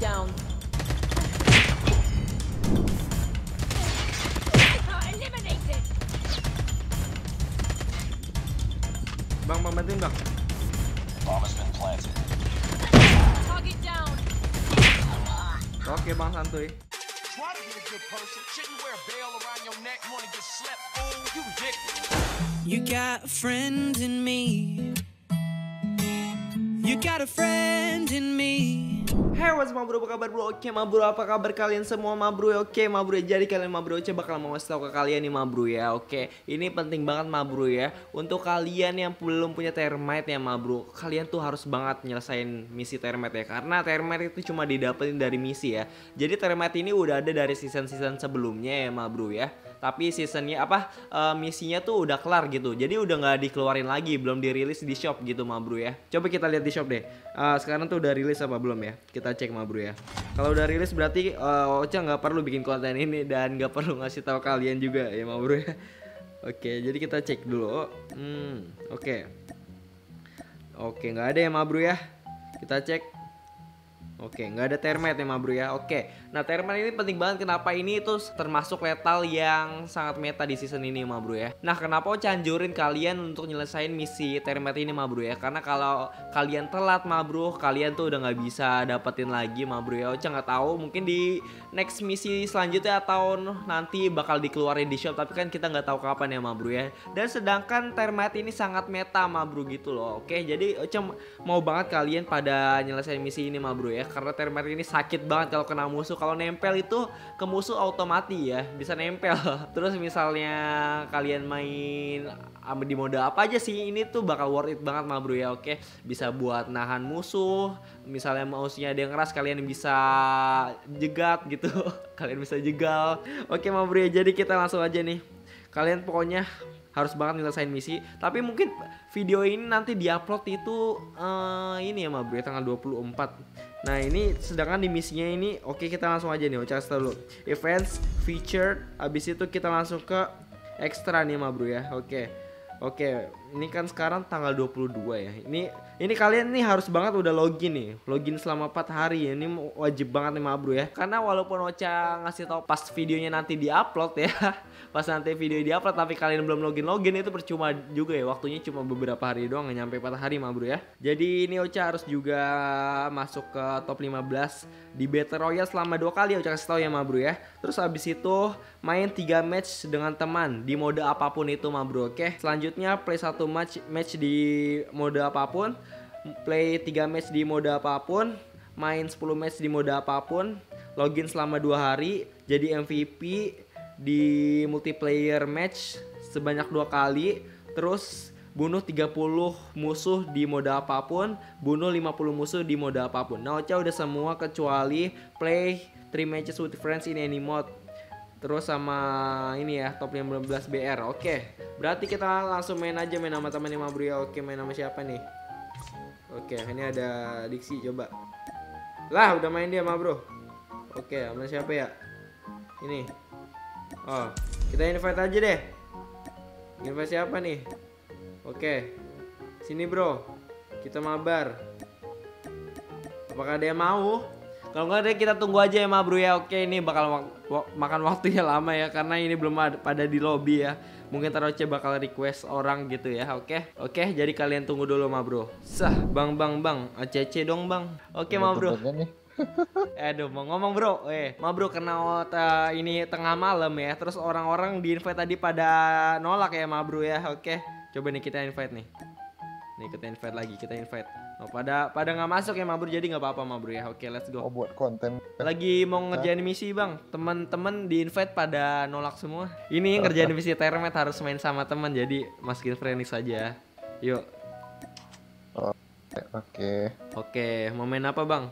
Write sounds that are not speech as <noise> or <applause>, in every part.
down. Eliminated. Bang, bang bantuin bang. Bomb has been planted. Target down. Oke bang santuy. Try to be a good person. Shouldn't you wear a bell around your neck? You wanna get slept? Fool, you ridiculous. You got a friend in me. You got a friend in me. Hey what's up bro, apa kabar bro? Oke bro, apa kabar kalian semua bro? Oke bro, jadi kalian bro Oce bakal mau ngasih tau ke kalian nih bro ya. Oke, ini penting banget bro ya. Untuk kalian yang belum punya termite ya bro Kalian tuh harus banget nyelesain misi termite ya Karena termite itu cuma didapetin dari misi ya. Jadi termite ini udah ada dari season-season sebelumnya ya bro ya. Tapi seasonnya apa eh, misinya tuh udah kelar gitu. Jadi udah nggak dikeluarin lagi belum dirilis di shop gitu ma bro ya. Coba kita lihat di shop deh. Eh, sekarang tuh udah rilis apa belum ya kita cek ma bro ya. Kalau udah rilis berarti eh, Ocha nggak perlu bikin konten ini dan nggak perlu ngasih tahu kalian juga ya ma bro ya. Oke jadi kita cek dulu. Hmm oke. Oke nggak ada ya ma bro ya. Kita cek. Oke, nggak ada termite ya ma bro ya. Oke, nah termite ini penting banget. Kenapa ini itu termasuk letal yang sangat meta di season ini ma bro ya. Nah, kenapa Ocha anjurin kalian untuk nyelesain misi termite ini ma bro ya? Karena kalau kalian telat ma bro, kalian tuh udah nggak bisa dapetin lagi ma bro ya. Ocha nggak tahu, mungkin di next misi selanjutnya atau nanti bakal dikeluarin di shop. Tapi kan kita nggak tahu kapan ya ma bro ya. Dan sedangkan termite ini sangat meta ma bro gitu loh. Oke, jadi Ocha mau banget kalian pada nyelesain misi ini ma bro ya karena termite ini sakit banget kalau kena musuh kalau nempel itu ke musuh otomatis ya bisa nempel. <laughs> Terus misalnya kalian main am- di mode apa aja sih ini tuh bakal worth it banget ma bro ya. Oke bisa buat nahan musuh misalnya mouse-nya ada yang keras kalian bisa jegat gitu. <laughs> Kalian bisa jegal. Oke ma bro ya. Jadi kita langsung aja nih. Kalian pokoknya harus banget nyelesain misi. Tapi mungkin video ini nanti diupload itu eh, ini ya ma bro ya, tanggal 24 nah ini sedangkan di misinya ini oke kita langsung aja nih tau dulu events featured habis itu kita langsung ke extra nih ma bro ya. Oke. Oke, ini kan sekarang tanggal 22 ya. Ini ini kalian nih harus banget udah login nih. Login selama 4 hari ya. Ini wajib banget nih Ma Bro ya. Karena walaupun Ocha ngasih tahu pas videonya nanti diupload ya. <laughs> Pas nanti video diupload tapi kalian belum login-login itu percuma juga ya. Waktunya cuma beberapa hari doang nggak nyampe 4 hari Ma Bro ya. Jadi ini Ocha harus juga masuk ke top 15 di Battle Royale selama dua kali Ocha kasih tahu ya Ma Bro ya. Terus habis itu main 3 match dengan teman di mode apa pun itu Ma Bro. Oke. Selanjutnya play satu match match di mode apa pun, play 3 match di mode apa pun, main 10 match di mode apa pun, login selama dua hari, jadi MVP di multiplayer match sebanyak dua kali, terus bunuh 30 musuh di mode apa pun, bunuh 50 musuh di mode apa pun. Nah, Ocha udah semua kecuali play 3 matches with friends in any mode. Terus sama ini ya top 15 BR. Oke. Berarti kita langsung main aja main sama teman Ima Bro ya. Oke, main sama siapa nih? Oke, ini ada Diksi coba. Lah, udah main dia sama Bro. Oke, sama siapa ya? Ini. Oh, kita invite aja deh. Invite siapa nih? Oke. Sini, Bro. Kita mabar. Apakah ada yang mau? Kalau nggak ada kita tunggu aja ya ma bro ya. Oke ini bakal wak- wak- makan waktunya lama ya karena ini belum ada, pada di lobby ya. Mungkin Taroce bakal request orang gitu ya. Oke. Oke, jadi kalian tunggu dulu ma bro. Sah, Bang Bang Bang. ACC dong, Bang. Oke ma bro. <laughs> Aduh, mau ngomong bro, eh, ma bro kena uh, ini tengah malam ya, terus orang-orang di invite tadi pada nolak ya ma bro ya, oke, coba nih kita invite nih, nih kita invite lagi, kita invite, oh, pada pada nggak masuk ya ma bro, jadi nggak apa-apa ma bro ya, oke, let's go. Oh buat konten. Lagi mau ngerjain misi bang, teman-teman di invite pada nolak semua. Ini ngerjain misi termet harus main sama teman, jadi masukin friendly saja. Yuk, Oke. oke, mau main apa bang?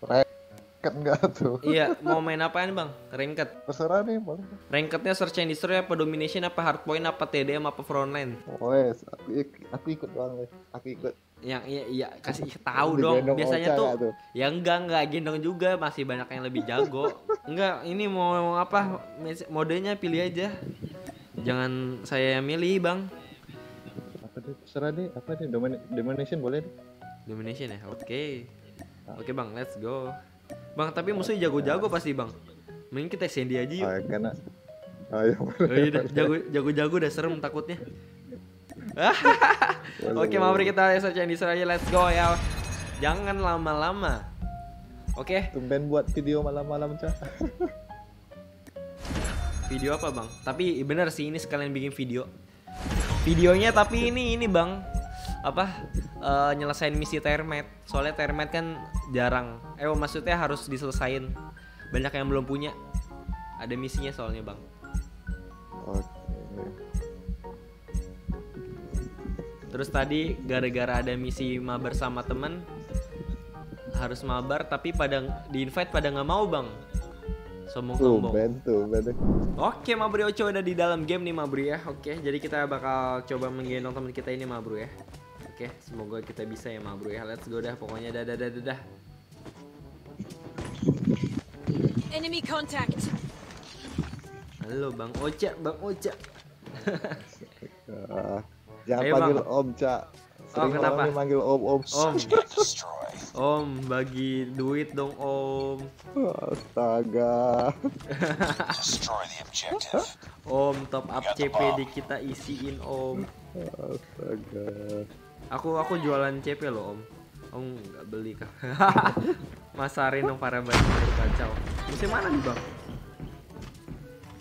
Racket nggak tuh? Iya, mau main apaan bang? Ranked. Terserah nih, boleh. Rankednya search and destroy apa domination apa hardpoint apa TDM apa frontline Wes, aku, ik- aku ikut doang deh. Aku ikut. Yang iya iya kasih tahu dong biasanya tuh tuh? ya enggak enggak gendong juga masih banyak yang lebih jago <laughs> enggak ini mau mau apa modenya pilih aja jangan saya yang milih bang Apa deh? Terserah deh. Apa deh? Domin- Domination boleh deh. domination ya oke oke bang let's go Bang, tapi musuhnya jago-jago pasti, Bang. Mending kita Sandy aja yuk. Ah, karena Ah, iya, Oh, iya <laughs> jago jago-jago udah serem takutnya. <laughs> Oke, Boleh, mari kita search di aja. Let's go ya. Jangan lama-lama. Oke, Tumben buat video malam-malam, Cak. <laughs> video apa, Bang? Tapi bener sih ini sekalian bikin video. Videonya tapi ini ini, Bang. Apa? eh, nyelesain misi termite. Soalnya termite kan jarang. Eh, maksudnya harus diselesain. Banyak yang belum punya. Ada misinya soalnya, Bang. Oke. Terus tadi gara-gara ada misi mabar sama temen harus mabar tapi pada di invite pada nggak mau bang tumben. deh. Oke Mabru Ocho udah di dalam game nih Mabru ya. Oke jadi kita bakal coba menggendong teman kita ini Mabru ya. Oke semoga kita bisa ya Mabru ya. Let's go dah pokoknya dadah dadah dadah. Enemy contact. Halo Bang Ocha Bang Ocha. <laughs> Jangan Ayo, panggil Bang. Om, Cak. Sering kenapa? orang manggil Om, Om. Om. Om bagi duit dong Om. Astaga. <laughs> Om top up CPD kita isiin Om. Astaga. Aku aku jualan CP loh om. Om nggak beli kah? <laughs> Masarin dong para banyak kacau. Musim mana nih bang?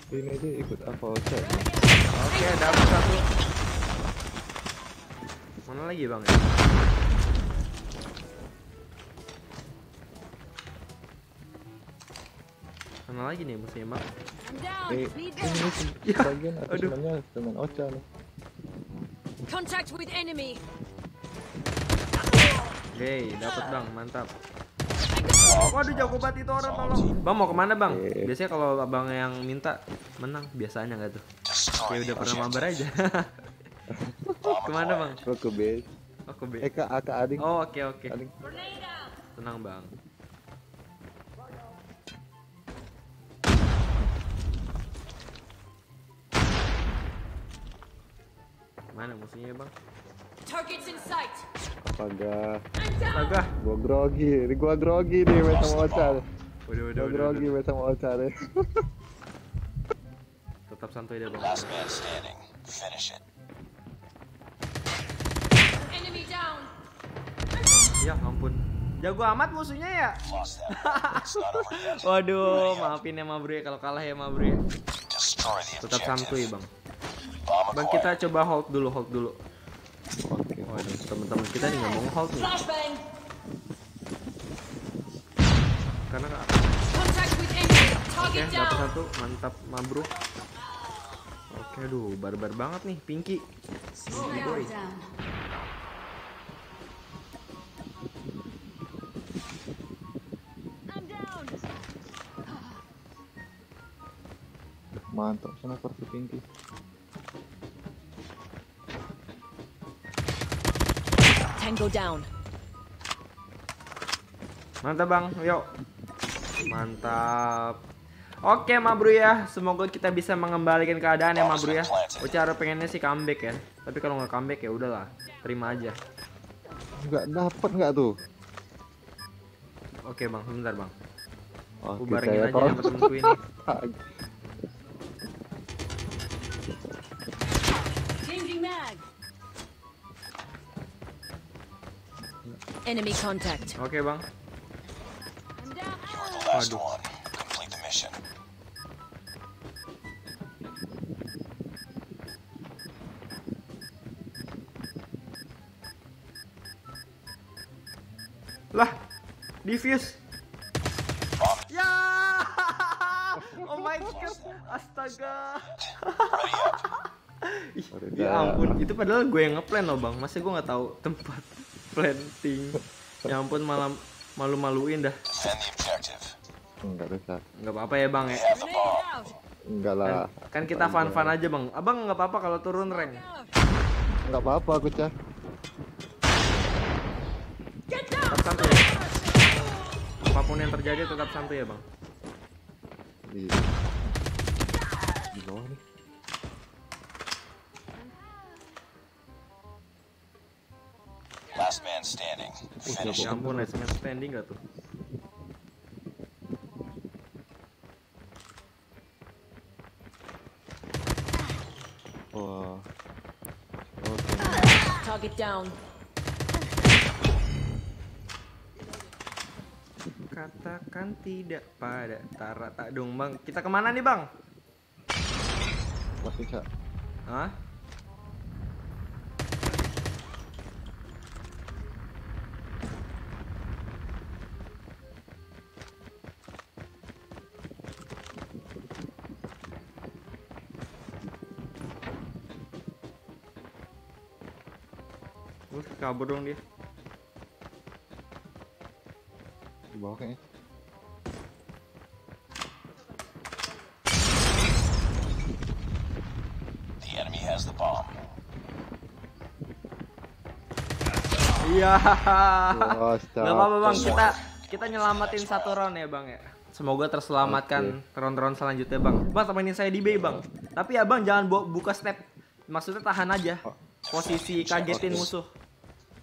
Ini aja ikut apa? Oke dapat satu. Mana lagi bang ya? Mana lagi nih musim bang? Eh, Need ini help. sih bagian atas <laughs> Aduh. sebenarnya teman Ocha nih. Contact with enemy. Oke dapat bang mantap. Waduh jago banget itu orang tolong. Bang mau ke mana bang? Eh. Biasanya kalau abang yang minta menang biasanya nggak tuh? Ya udah pernah mabar aja. <laughs> Ke mana bang? Gua ke B. Oh ke B. Eh, Kak, Kak Ading. Oh oke oke. Ading. Tenang bang. Mana musuhnya bang? Targets in sight. Astaga. Gua grogi. Ini gua grogi nih main sama nih. Udah udah Gua udah. grogi main sama. Tetap santuy deh bang. Last man standing. Finish it. Ya ampun. Jago amat musuhnya ya. <laughs> Waduh, maafin ya Mabru ya kalau kalah ya ya. The Tetap santuy bang. Bang kita coba hold dulu, hold dulu. Oke. Waduh, teman-teman kita nih nggak mau hold nih. Karena. Oke, Target dapat down. satu, mantap Mabru. Oke, aduh, barbar banget nih, Pinky. Pinky boy. Mantap sana versi Pinky. Tango down. Mantap bang, yuk. Mantap. Oke Mabru ya, semoga kita bisa mengembalikan keadaan ya Mabru ya. Ucara pengennya sih comeback ya, tapi kalau nggak comeback ya udahlah, terima aja. Enggak dapat enggak tuh? Oke bang, sebentar bang. Aku Oke, barengin aja sama temenku ini. <laughs> Enemy contact. Oke bang. I'm down. The last one. Complete the mission. Lah, diffuse. Ya. <laughs> Oh my god. Astaga. <laughs> Ih, ya ampun, itu padahal gue yang ngeplan loh bang. Masa gue nggak tahu tempat planting. Ya ampun, malam malu-maluin dah. Enggak bisa. Nggak apa-apa ya bang ya. Enggak Kan, lah. kan kita fun-fun aja bang. Abang nggak apa-apa kalau turun rank. Enggak apa-apa aku, Cah. Tetap santuy. ya. Apa pun yang terjadi tetap santuy ya bang. Di di bawah nih. Udah ampun, SMS standing gak tuh? Wah. Target down. Katakan tidak pada Tara tak dong bang. Kita ke mana nih bang? Masih Hah? Kabur dong dia. Di bawah kayaknya. The enemy has the bomb. Iya. Wah, Gak apa-apa bang, kita kita nyelamatin satu round ya bang ya. Semoga terselamatkan round-round selanjutnya bang. Bang temenin saya di B bang. Tapi ya bang jangan bu- buka step. Maksudnya tahan aja. Posisi kagetin musuh.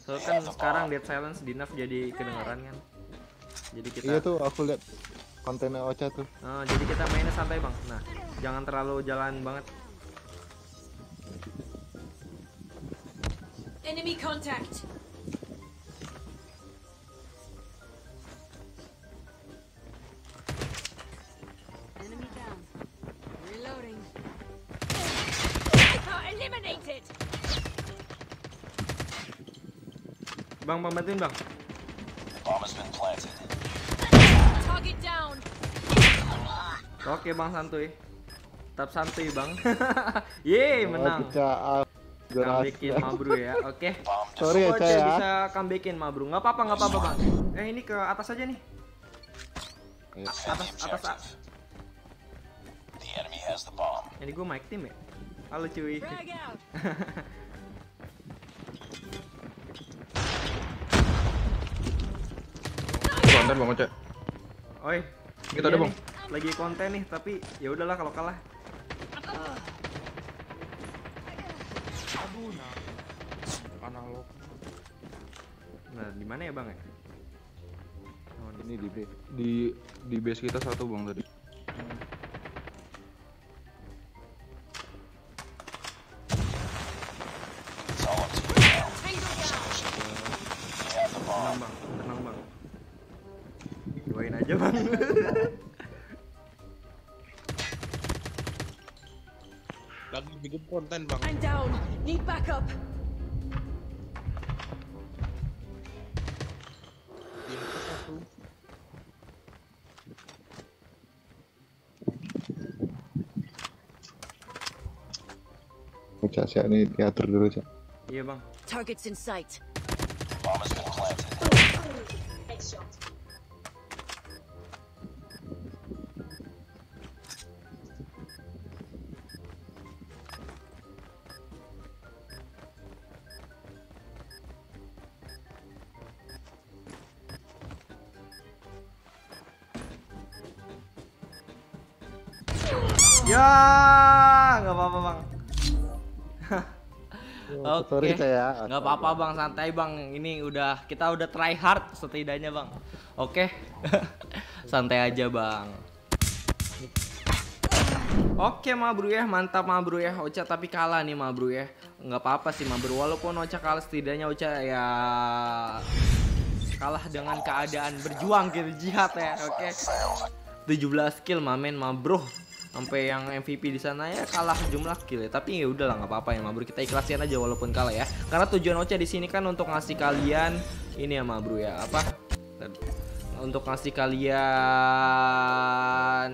Soalnya kan sekarang dead silence di nerf jadi kedengeran kan. Jadi kita Iya tuh aku lihat kontennya Ocha tuh. Oh, jadi kita mainnya santai bang. Nah, jangan terlalu jalan banget. Enemy contact. Bang, bang bantuin bang. Oke bang santuy. Tetap santuy bang. <laughs> Yeay menang. Comebackin berhasil. Mabru ya, oke. Bomb Sorry ya, ya. bisa comebackin Mabru. Nggak apa-apa, nggak apa-apa bang. Eh ini ke atas aja nih. Atas, atas, objective. The enemy has the bomb. Ini gue mic team ya. Halo cuy. <laughs> konten bang Oce Oi. Kita iya ada, Bang. nih, Lagi konten nih, tapi ya udahlah kalau kalah. aduh nah analog Nah, di mana ya bang ya? Oh, Ini di B. di di base kita satu bang tadi Ocha, siap nih diatur dulu, Cak. iya bang. Targets in sight. Ya, Oke. Sorry, Cak ya. Nggak apa-apa bang, santai bang. Ini udah kita udah try hard setidaknya bang. Oke, <laughs> santai aja bang. Oke Mabru ya, mantap Mabru ya. Ocha tapi kalah nih Mabru ya. Nggak apa-apa sih Mabru. Walaupun Ocha kalah setidaknya Ocha ya kalah dengan keadaan berjuang gitu jihad ya. Oke. 17 kill mamen Mabro sampai yang MVP di sana ya kalah jumlah kill ya. Tapi ya udahlah nggak apa-apa ya Mabro kita ikhlasin aja walaupun kalah ya. Karena tujuan Ocha di sini kan untuk ngasih kalian ini ya Mabro ya apa? Untuk ngasih kalian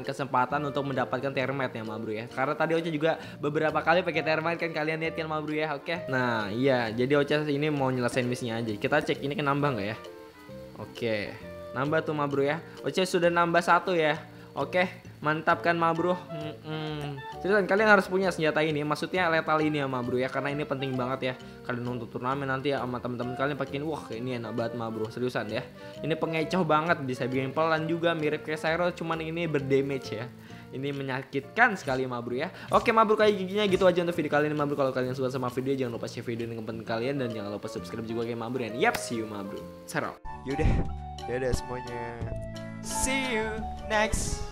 kesempatan untuk mendapatkan termite ya Mabro ya. Karena tadi Ocha juga beberapa kali pakai termite kan kalian lihat kan Mabro ya oke? Nah iya jadi Ocha ini mau nyelesain misinya aja. Kita cek ini kan nambah nggak ya? Oke, nambah tuh Mabro ya. Oce sudah nambah satu ya. Oke, mantap kan Mabro. Hmm, Seriusan kalian harus punya senjata ini. Maksudnya lethal ini ya Mabro ya, karena ini penting banget ya. Kalian untuk turnamen nanti ya sama teman-teman kalian pakein. Wah, ini enak banget Mabro. Seriusan ya. Ini pengecoh banget, bisa bikin pelan juga, mirip kayak Cyro, cuman ini berdamage ya. Ini menyakitkan sekali Mabru ya. Oke Mabru kayak giginya gitu aja untuk video kali ini Mabru. Kalau kalian suka sama video jangan lupa share video ke teman kalian dan jangan lupa subscribe juga kayak Mabru. And yep, see you Mabru. Serok. Yaudah, dadah semuanya. See you next